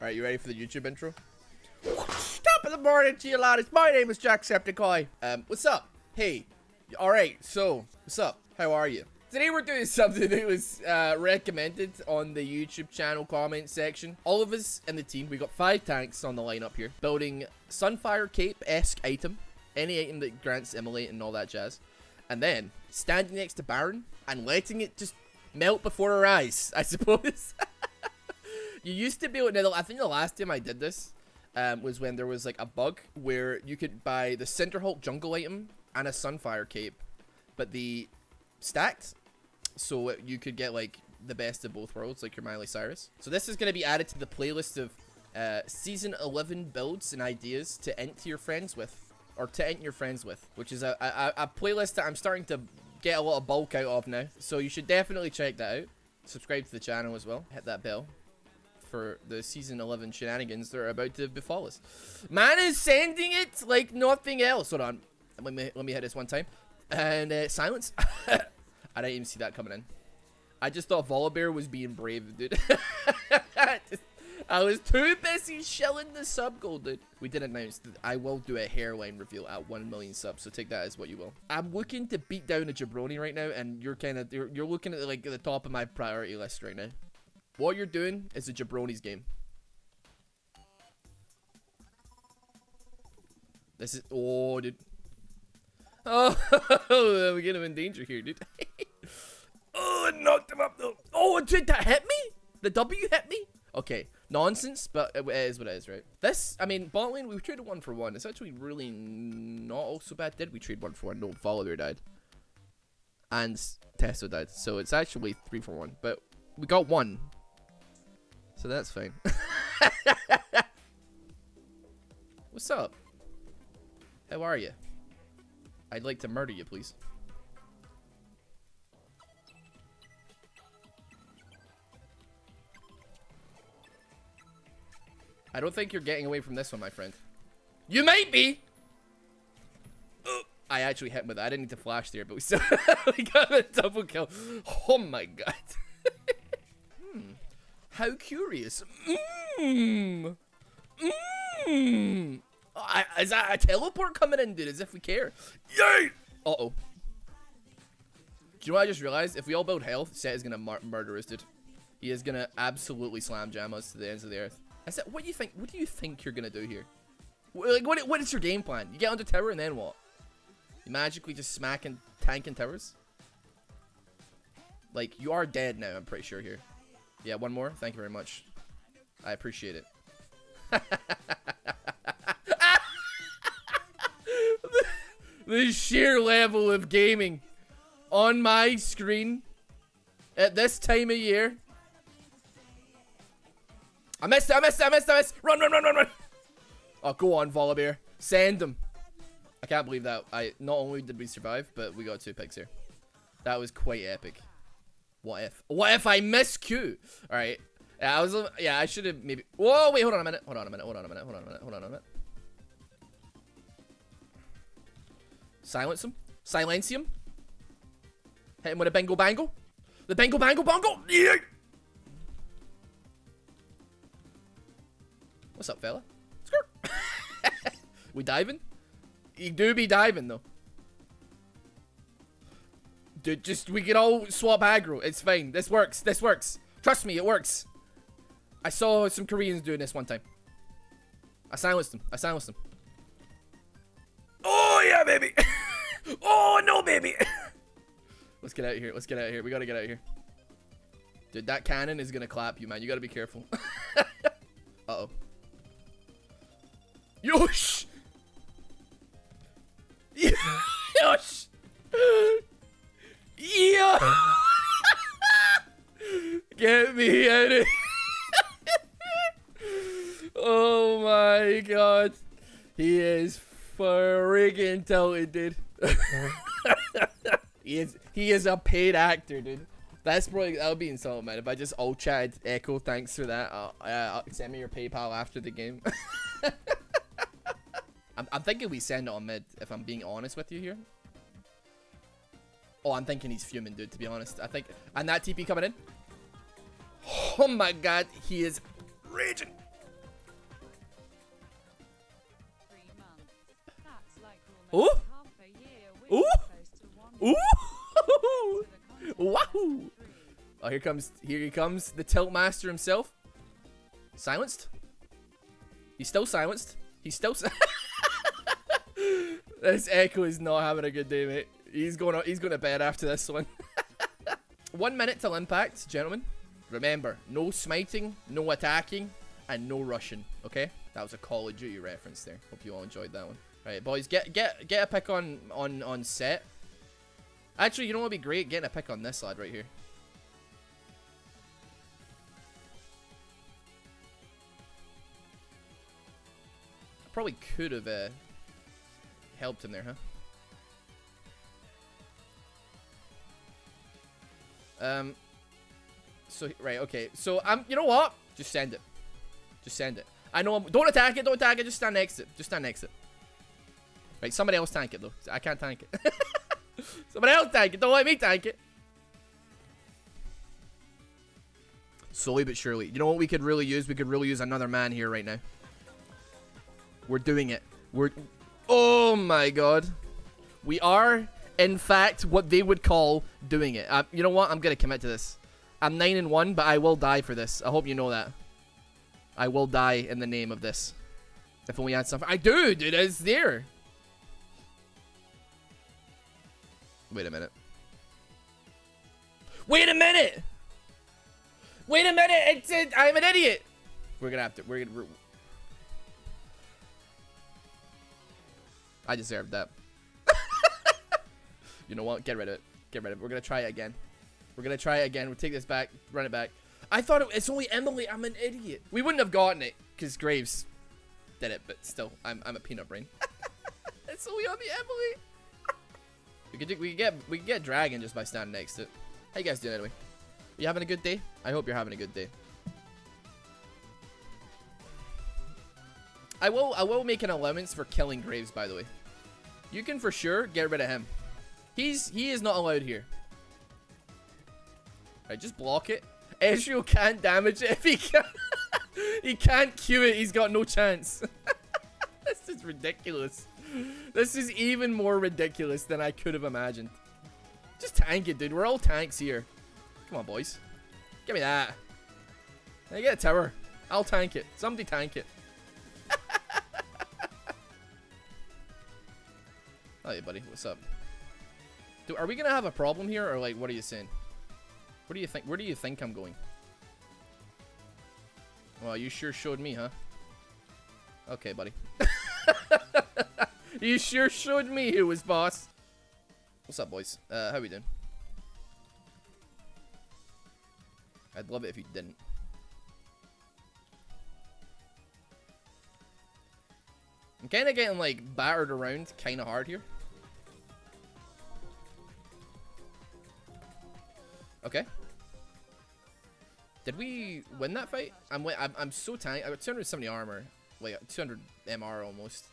Alright, you ready for the YouTube intro? Top of the morning to you lads. My name is Jacksepticeye. Um, what's up? Hey. Alright, so, what's up? How are you? Today we're doing something that was uh, recommended on the YouTube channel comment section. All of us in the team, we got five tanks on the lineup here, building Sunfire Cape-esque item, any item that grants immolate and all that jazz, and then standing next to Baron and letting it just melt before our eyes, I suppose. You used to be able to, I think the last time I did this um, was when there was like a bug where you could buy the Cinderhulk jungle item and a Sunfire cape, but the stacked, so you could get like the best of both worlds, like your Miley Cyrus. So this is going to be added to the playlist of uh, season 11 builds and ideas to ent your friends with, or to ent your friends with, which is a, a, a playlist that I'm starting to get a lot of bulk out of now. So you should definitely check that out. Subscribe to the channel as well. Hit that bell for the season 11 shenanigans that are about to befall us. Man is sending it like nothing else. Hold on. Let me, let me hit this one time. And uh, silence. I didn't even see that coming in. I just thought Volibear was being brave, dude. I was too busy shelling the sub goal, dude. We did announce that I will do a hairline reveal at 1 million subs, so take that as what you will. I'm looking to beat down a jabroni right now, and you're kind of, you're, you're looking at like the top of my priority list right now. What you're doing is a jabronis game. This is... Oh, dude. Oh, we get him in danger here, dude. oh, it knocked him up, though. Oh, did that hit me? The W hit me? Okay, nonsense, but it is what it is, right? This, I mean, bot lane, we traded one for one. It's actually really not all so bad. Did we trade one for one? No, follower died. And Testo died. So it's actually three for one. But we got one. So that's fine. What's up? How are you? I'd like to murder you, please. I don't think you're getting away from this one, my friend. You might be! I actually hit him with that. I didn't need to flash there, but we still we got a double kill. Oh my god. How curious. Mmm. Mmm. Oh, is that a teleport coming in, dude? As if we care. Yay! Uh-oh. Do you know what I just realized? If we all build health, Sett is gonna murder us, dude. He is gonna absolutely slam jam us to the ends of the earth. I said, what do you think? What do you think you're gonna do here? Like, what? What is your game plan? You get under tower and then what? You magically just smacking tanking towers? Like, you are dead now, I'm pretty sure here. Yeah, one more. Thank you very much. I appreciate it. the sheer level of gaming on my screen at this time of year. I missed it, I missed it, I missed it, I missed it. Run, run, run, run, run. Oh, go on, Volibear. Send them. I can't believe that. I Not only did we survive, but we got two picks here. That was quite epic. What if? What if I miss Q? All right. Yeah, I was. Yeah, I should have maybe. Whoa! Wait. Hold on a minute. Hold on a minute. Hold on a minute. Hold on a minute. Hold on a minute. Silence him. Silence him. Hit him with a Bengal Bangle. The Bengal Bangle Bongo. Yeah. What's up, fella? We diving? You do be diving though. Dude, just, we can all swap aggro. It's fine. This works. This works. Trust me, it works. I saw some Koreans doing this one time. I silenced them. I silenced them. Oh, yeah, baby. oh, no, baby. Let's get out of here. Let's get out of here. We gotta get out of here. Dude, that cannon is gonna clap you, man. You gotta be careful. He is a paid actor, dude. That's probably that would be insulting, man. If I just all chat Ekko, thanks for that. I'll, uh, send me your PayPal after the game. I'm, I'm, thinking we send on mid. If I'm being honest with you here. Oh, I'm thinking he's fuming, dude. To be honest, I think and that TP coming in. Oh my God, he is raging. Oh. Oh. Oh, here comes, here he comes, the tilt master himself. Silenced? He's still silenced. He's still si This Ekko is not having a good day, mate. He's going to, he's going to bed after this one. one minute till impact, gentlemen. Remember, no smiting, no attacking, and no rushing, okay? That was a Call of Duty reference there. Hope you all enjoyed that one. Alright, boys, get get get a pick on, on, on Sett. Actually, you know what would be great? Getting a pick on this lad right here. Probably could have uh, helped him there, huh? Um, so, right, okay. So, I'm, um, you know what? Just send it. Just send it. I know, I'm, don't attack it, don't attack it, just stand next to it. Just stand next to it. Right, somebody else tank it, though. I can't tank it. somebody else tank it, don't let me tank it. Slowly but surely. You know what we could really use? We could really use another man here right now. We're doing it. We're... Oh my god. We are, in fact, what they would call doing it. Uh, you know what? I'm going to commit to this. I'm 9 and 1, but I will die for this. I hope you know that. I will die in the name of this. If only I had something. I do, dude. It's there. Wait a minute. Wait a minute! Wait a minute! It's it. I'm an idiot! We're gonna have to. We're gonna. We're, I deserved that. you know what? Get rid of it. Get rid of it. We're gonna try it again. We're gonna try it again. We'll take this back. Run it back. I thought it, it's only Emily. I'm an idiot. We wouldn't have gotten it because Graves did it, but still, I'm, I'm a peanut brain. it's only on the Emily. we could do, we could get we could get Dragon just by standing next to it. How you guys doing anyway? You having a good day? I hope you're having a good day. I will I will make an allowance for killing Graves by the way. You can for sure get rid of him. He's he is not allowed here. Right, just block it. Ezreal can't damage it if he can he can't Q it, he's got no chance. this is ridiculous. This is even more ridiculous than I could have imagined. Just tank it, dude. We're all tanks here. Come on, boys. Give me that. Hey, get a tower. I'll tank it. Somebody tank it. Hey, buddy. What's up? Do, are we gonna have a problem here, or like, what are you saying? What do you think? Where do you think I'm going? Well, you sure showed me, huh? Okay, buddy. you sure showed me who was boss. What's up, boys? Uh, how we doing? I'd love it if you didn't. I'm kind of getting, like, battered around kind of hard here. Okay. Did we win that fight? I'm I'm, I'm so tiny. I got 270 armor, like 200 MR almost,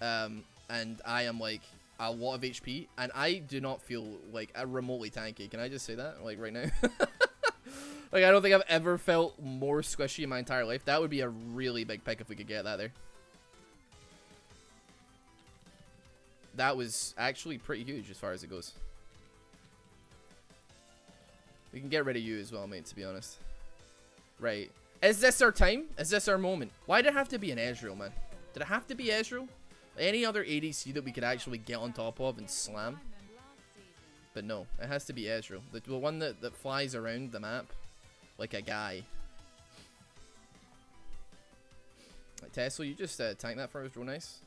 um, and I am like a lot of HP, and I do not feel like a remotely tanky. Can I just say that, like right now? like I don't think I've ever felt more squishy in my entire life. That would be a really big pick if we could get that there. That was actually pretty huge as far as it goes. We can get rid of you as well, mate, to be honest. Right. Is this our time? Is this our moment? Why did it have to be an Ezreal, man? Did it have to be Ezreal? Any other ADC that we could actually get on top of and slam? But no, it has to be Ezreal. The, the one that, that flies around the map like a guy. Like Tesla, you just uh, tank that for us real nice.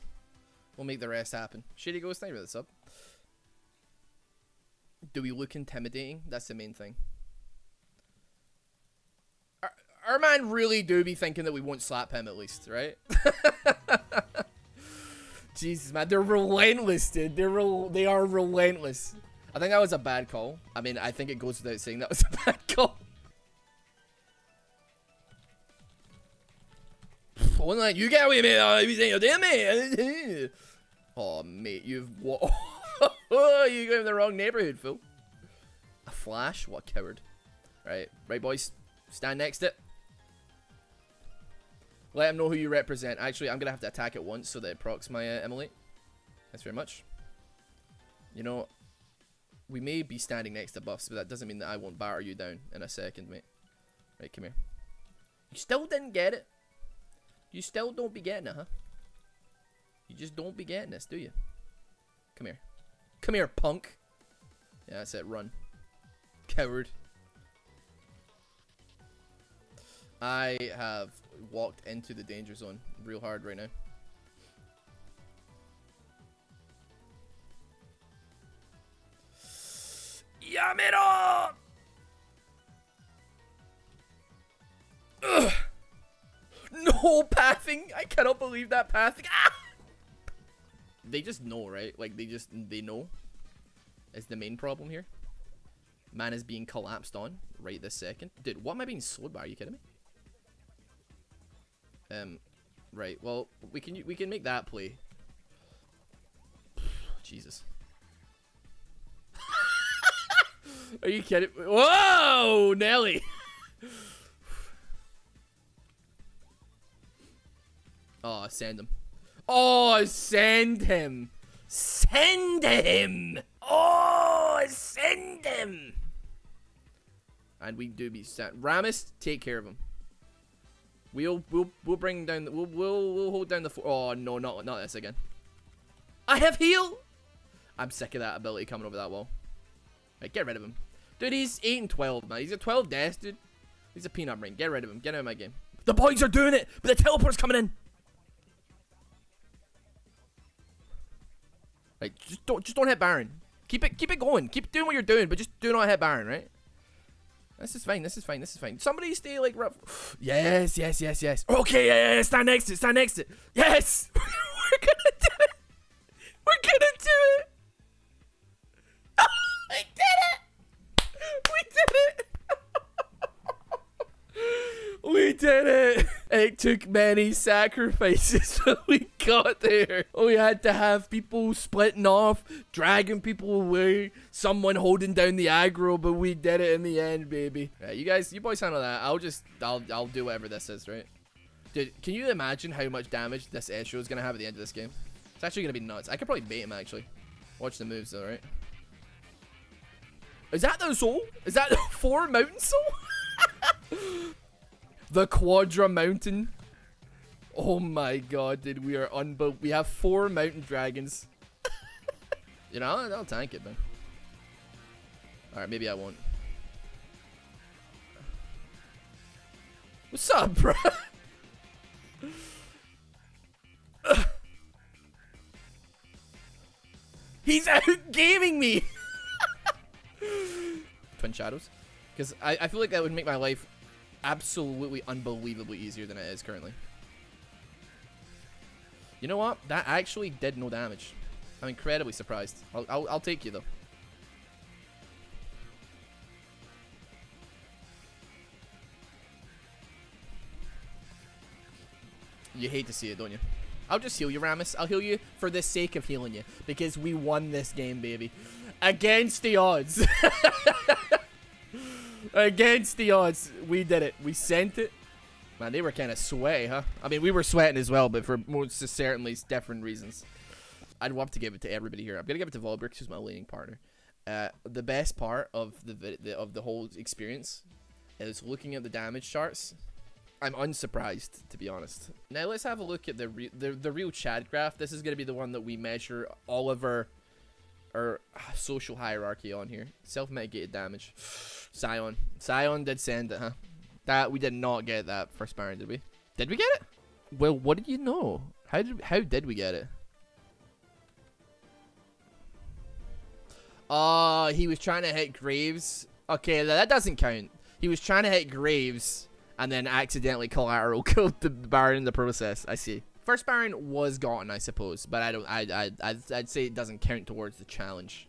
We'll make the rest happen. Shady Ghost, thank you for the sub. Do we look intimidating? That's the main thing our man really do be thinking that we won't slap him at least, right? Jesus, man, they're relentless, dude. They're re they are relentless. I think that was a bad call. I mean, I think it goes without saying that was a bad call. One like you get away, mate. Oh, you saying damn. Oh, mate, you've what? you go in the wrong neighborhood, fool. A flash? What coward? Right, right, boys. Stand next to it. Let them know who you represent. Actually, I'm going to have to attack it once so that it procs my uh, Emily. Thanks very much. You know, We may be standing next to buffs, but that doesn't mean that I won't batter you down in a second, mate. Right, come here. You still didn't get it. You still don't be getting it, huh? You just don't be getting this, do you? Come here. Come here, punk. Yeah, that's it. Run. Coward. I have walked into the danger zone real hard right now. Yamero! No pathing! I cannot believe that pathing. Ah! They just know, right? Like, they just, they know. Is the main problem here. Man is being collapsed on right this second. Dude, what am I being slowed by? Are you kidding me? Um, right. Well, we can we can make that play. Jesus. Are you kidding? Whoa, Nelly. oh, send him. Oh, send him. Send him. Oh, send him. And we do be sent. Rammus, take care of him. We'll we'll we'll bring down. The, we'll we'll we'll hold down the. Oh no, not not this again. I have heal. I'm sick of that ability coming over that wall. Right, get rid of him. Dude, he's 8 and 12, man. He's a 12 deaths, dude. He's a peanut ring. Get rid of him. Get out of my game. The boys are doing it, but the teleport's coming in. Right, just don't just don't hit Baron. Keep it keep it going. Keep doing what you're doing, but just do not hit Baron, right? This is fine. This is fine. This is fine. Somebody stay like rough. Yes, yes, yes, yes. Okay, yeah, yeah. Stand next to it. Stand next to it. Yes. We're gonna do it. We're gonna do it. we did it. We did it. we did it. It took many sacrifices, but we got there. Oh, we had to have people splitting off, dragging people away, someone holding down the aggro, but we did it in the end, baby. Yeah, you guys, you boys handle that. I'll just, I'll, I'll do whatever this is, right? Dude, can you imagine how much damage this Esho is gonna have at the end of this game? It's actually gonna be nuts. I could probably bait him actually. Watch the moves though, right? Is that the soul? Is that the four mountain soul? the Quadra Mountain. Oh my god, dude, we are unbelievable. We have four mountain dragons. you know, I'll, I'll tank it, man. Alright, maybe I won't. What's up, bro? He's out gaming me! Twin Shadows? Because I, I feel like that would make my life absolutely unbelievably easier than it is currently. You know what? That actually did no damage. I'm incredibly surprised. I'll, I'll, I'll take you though. You hate to see it, don't you? I'll just heal you, Rammus. I'll heal you for the sake of healing you. Because we won this game, baby. Against the odds. Against the odds. We did it. We sent it. Man, they were kind of sway, huh? I mean, we were sweating as well, but for most certainly different reasons. I'd love to give it to everybody here. I'm gonna give it to Volbrix, who's my leading partner. Uh, the best part of the, the of the whole experience is looking at the damage charts. I'm unsurprised, to be honest. Now let's have a look at the re the the real Chad graph. This is gonna be the one that we measure all of our our social hierarchy on here. Self-mitigated damage. Sion. Sion did send it, huh? That we did not get that first Baron, did we? Did we get it? Well, what did you know? How did how did we get it? Oh, he was trying to hit Graves. Okay, that doesn't count. He was trying to hit Graves and then accidentally collateral killed the Baron in the process. I see. First Baron was gotten, I suppose, but I don't. I I I'd, I'd say it doesn't count towards the challenge.